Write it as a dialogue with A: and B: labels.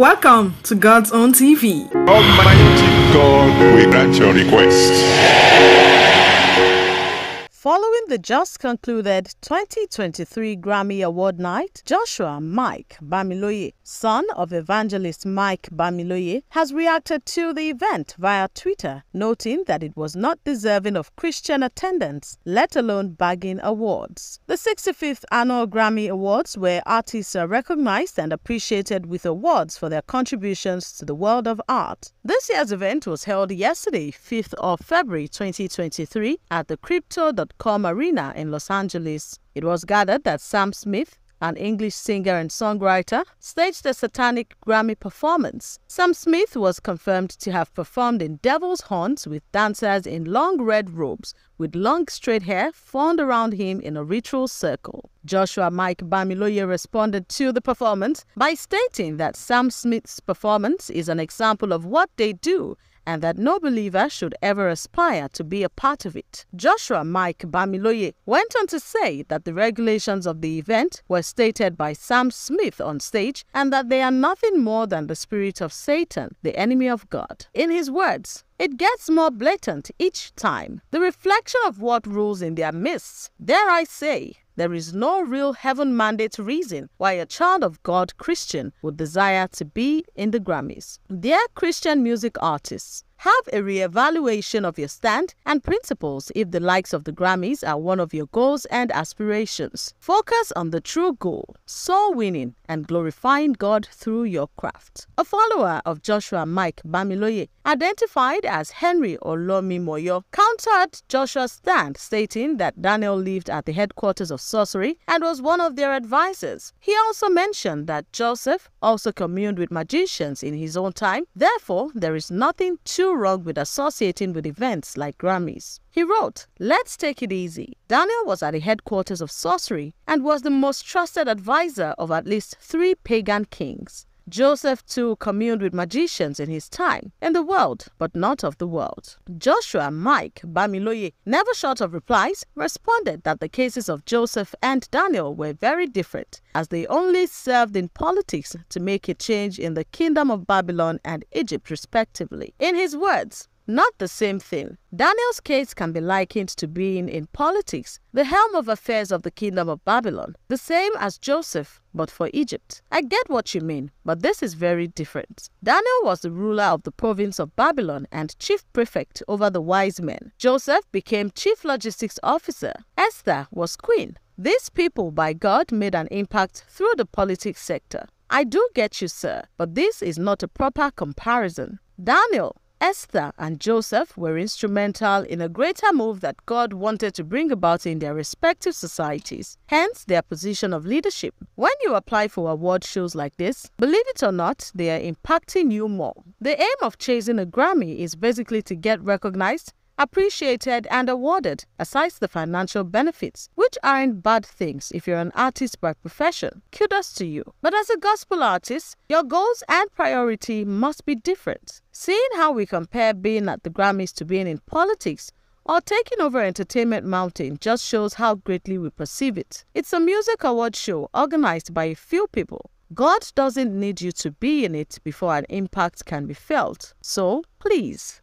A: Welcome to God's Own TV.
B: Almighty God will grant your request.
C: Following the just concluded 2023 Grammy Award night, Joshua Mike Bamiloye, son of evangelist Mike Bamiloye, has reacted to the event via Twitter, noting that it was not deserving of Christian attendance, let alone bagging awards. The 65th Annual Grammy Awards, where artists are recognized and appreciated with awards for their contributions to the world of art. This year's event was held yesterday, 5th of February 2023, at the Crypto.com Com Arena in Los Angeles. It was gathered that Sam Smith, an English singer and songwriter, staged a satanic Grammy performance. Sam Smith was confirmed to have performed in devil's horns with dancers in long red robes with long straight hair formed around him in a ritual circle. Joshua Mike Bamiloye responded to the performance by stating that Sam Smith's performance is an example of what they do and that no believer should ever aspire to be a part of it. Joshua Mike Bamiloye went on to say that the regulations of the event were stated by Sam Smith on stage and that they are nothing more than the spirit of Satan, the enemy of God. In his words, it gets more blatant each time. The reflection of what rules in their midst. Dare I say, there is no real heaven mandate reason why a child of God Christian would desire to be in the Grammys. Dear Christian music artists, have a re-evaluation of your stand and principles if the likes of the Grammys are one of your goals and aspirations. Focus on the true goal, soul winning and glorifying God through your craft. A follower of Joshua Mike Bamiloye, identified as Henry Olomi Moyo, countered Joshua's stand, stating that Daniel lived at the headquarters of sorcery and was one of their advisors. He also mentioned that Joseph also communed with magicians in his own time. Therefore, there is nothing too wrong with associating with events like Grammys. He wrote, Let's take it easy. Daniel was at the headquarters of sorcery and was the most trusted advisor of at least three pagan kings. Joseph too communed with magicians in his time, in the world, but not of the world. Joshua Mike Bamiloye, never short of replies, responded that the cases of Joseph and Daniel were very different, as they only served in politics to make a change in the kingdom of Babylon and Egypt respectively. In his words, not the same thing. Daniel's case can be likened to being in politics, the helm of affairs of the kingdom of Babylon, the same as Joseph, but for Egypt. I get what you mean, but this is very different. Daniel was the ruler of the province of Babylon and chief prefect over the wise men. Joseph became chief logistics officer. Esther was queen. These people, by God, made an impact through the politics sector. I do get you, sir, but this is not a proper comparison. Daniel Esther and Joseph were instrumental in a greater move that God wanted to bring about in their respective societies, hence their position of leadership. When you apply for award shows like this, believe it or not, they are impacting you more. The aim of chasing a Grammy is basically to get recognized appreciated and awarded, aside the financial benefits, which aren't bad things if you're an artist by profession. Kudos to you. But as a gospel artist, your goals and priority must be different. Seeing how we compare being at the Grammys to being in politics or taking over Entertainment Mountain just shows how greatly we perceive it. It's a music award show organized by a few people. God doesn't need you to be in it before an impact can be felt. So, please,